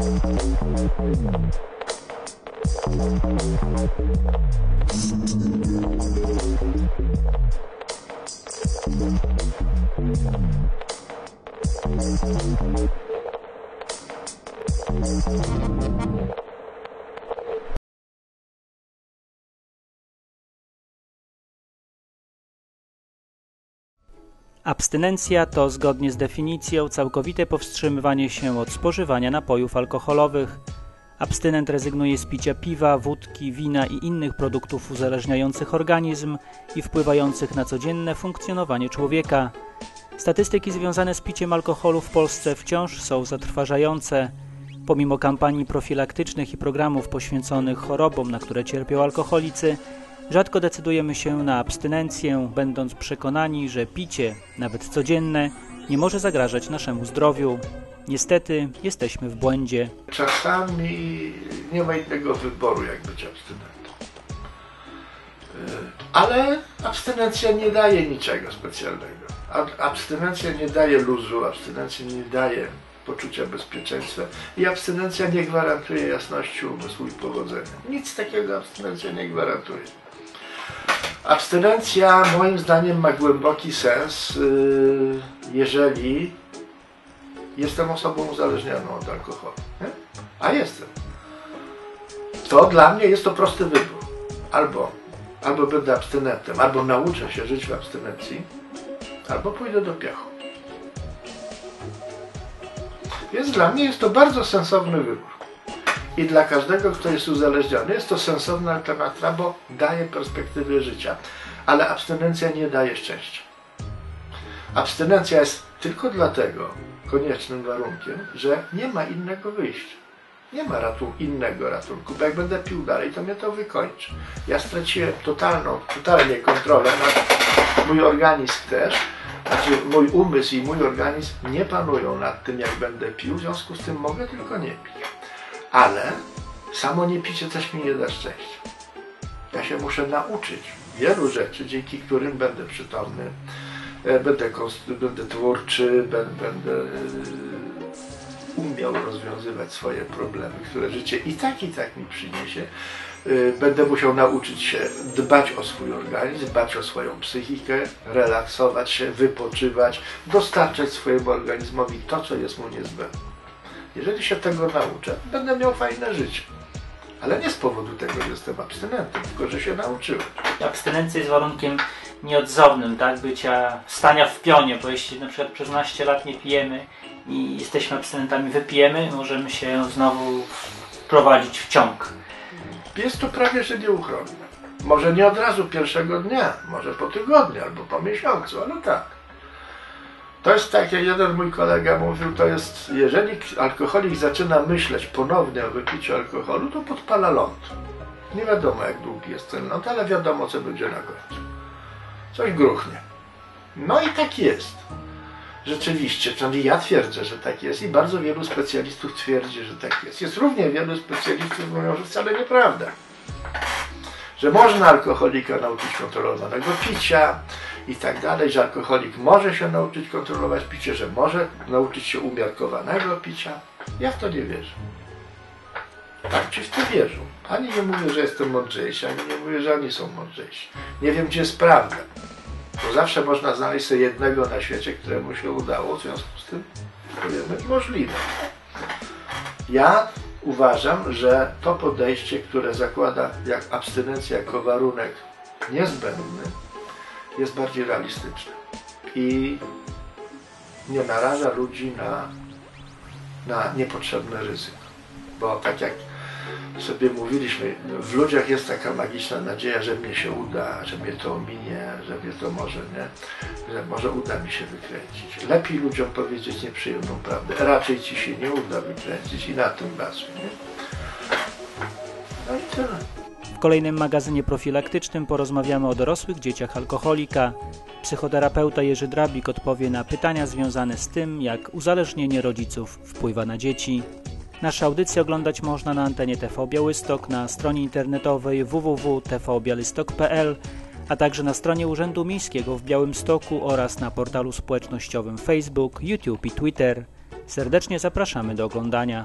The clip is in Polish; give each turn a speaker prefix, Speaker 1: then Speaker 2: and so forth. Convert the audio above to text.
Speaker 1: Thank you. Abstynencja to zgodnie z definicją całkowite powstrzymywanie się od spożywania napojów alkoholowych. Abstynent rezygnuje z picia piwa, wódki, wina i innych produktów uzależniających organizm i wpływających na codzienne funkcjonowanie człowieka. Statystyki związane z piciem alkoholu w Polsce wciąż są zatrważające. Pomimo kampanii profilaktycznych i programów poświęconych chorobom, na które cierpią alkoholicy, rzadko decydujemy się na abstynencję, będąc przekonani, że picie, nawet codzienne, nie może zagrażać naszemu zdrowiu. Niestety jesteśmy w błędzie.
Speaker 2: Czasami nie ma innego wyboru, jak być abstynentem. Y, Ale abstynencja nie daje niczego specjalnego. Ab- Abstynencja nie daje luzu, abstynencja nie daje poczucia bezpieczeństwa i abstynencja nie gwarantuje jasności umysłu i powodzenia. Nic takiego abstynencja nie gwarantuje. Abstynencja moim zdaniem ma głęboki sens, yy, jeżeli jestem osobą uzależnioną od alkoholu. Nie? A jestem. To dla mnie jest to prosty wybór. Albo, albo będę abstynentem, albo nauczę się żyć w abstynencji, albo pójdę do piachu. Więc dla mnie jest to bardzo sensowny wybór. I dla każdego, kto jest uzależniony, jest to sensowna alternatywa, bo daje perspektywę życia. Ale abstynencja nie daje szczęścia. Abstynencja jest tylko dlatego koniecznym warunkiem, że nie ma innego wyjścia. Nie ma ratu innego ratunku, bo jak będę pił dalej, to mnie to wykończy. Ja straciłem totalną, totalnie kontrolę nad mój organizm też. Znaczy mój umysł i mój organizm nie panują nad tym, jak będę pił, w związku z tym mogę tylko nie pić. Ale samo nie picie też mi nie da szczęścia. Ja się muszę nauczyć wielu rzeczy, dzięki którym będę przytomny, e, będę, będę twórczy, będę, będę e, umiał rozwiązywać swoje problemy, które życie i tak, i tak mi przyniesie. E, Będę musiał nauczyć się dbać o swój organizm, dbać o swoją psychikę, relaksować się, wypoczywać, dostarczać swojemu organizmowi to, co jest mu niezbędne. Jeżeli się tego nauczę, będę miał fajne życie. Ale nie z powodu tego, że jestem abstynentem, tylko że się nauczyłem.
Speaker 1: Abstynencja jest warunkiem nieodzownym, tak? Bycia, stania w pionie, bo jeśli na przykład przez 12 lat nie pijemy i jesteśmy abstynentami, wypijemy, możemy się znowu wprowadzić w ciąg.
Speaker 2: Jest to prawie że nieuchronne. Może nie od razu pierwszego dnia, może po tygodniu albo po miesiącu, ale tak. To jest tak, jak jeden mój kolega mówił, to jest, jeżeli alkoholik zaczyna myśleć ponownie o wypiciu alkoholu, to podpala ląd. Nie wiadomo, jak długi jest ten ląd, ale wiadomo, co będzie na końcu. Coś gruchnie. No i tak jest. Rzeczywiście, czyli ja twierdzę, że tak jest i bardzo wielu specjalistów twierdzi, że tak jest. Jest równie wielu specjalistów, mówią, że wcale nieprawda. Że można alkoholika nauczyć kontrolowanego picia i tak dalej, że alkoholik może się nauczyć kontrolować picie, że może nauczyć się umiarkowanego picia. Ja w to nie wierzę. Tak ci w to wierzą. Ani nie mówię, że jestem mądrzejszy, ani nie mówię, że oni są mądrzejsi. Nie wiem, gdzie jest prawda. Bo zawsze można znaleźć sobie jednego na świecie, któremu się udało, w związku z tym powiemy możliwe. Ja uważam, że to podejście, które zakłada jak abstynencja jako warunek niezbędny, jest bardziej realistyczne i nie naraża ludzi na, na niepotrzebne ryzyko. Bo tak jak sobie mówiliśmy, w ludziach jest taka magiczna nadzieja, że mnie się uda, że mnie to ominie, że mnie to może, nie? Że może uda mi się wykręcić. Lepiej ludziom powiedzieć nieprzyjemną prawdę. Raczej ci się nie uda wykręcić i na tym bazuj, nie? No i tyle
Speaker 1: kolejnym magazynie profilaktycznym porozmawiamy o dorosłych dzieciach alkoholika. Psychoterapeuta Jerzy Drabik odpowie na pytania związane z tym, jak uzależnienie rodziców wpływa na dzieci. Nasze audycje oglądać można na antenie TV Białystok, na stronie internetowej www.tvbiałystok.pl, a także na stronie Urzędu Miejskiego w Białymstoku oraz na portalu społecznościowym Facebook, YouTube i Twitter. Serdecznie zapraszamy do oglądania.